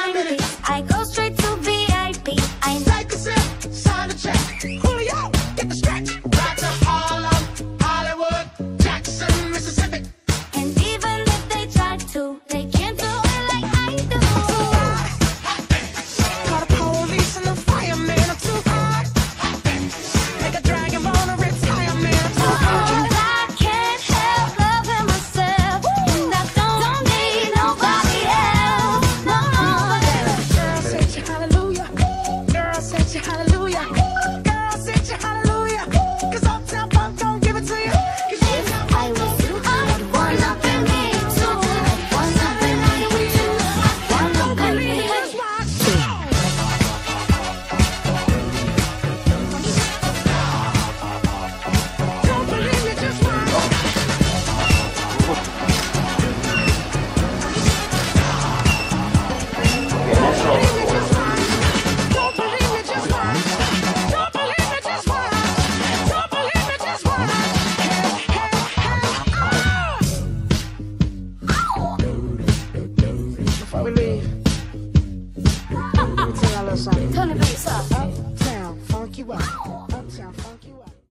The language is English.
I go straight to VIP. I like a sip, sign a check. Julio, get the stretch. hallelujah. sunshine. Turn the bass up. Uptown, funk you up. Uptown, funk you up.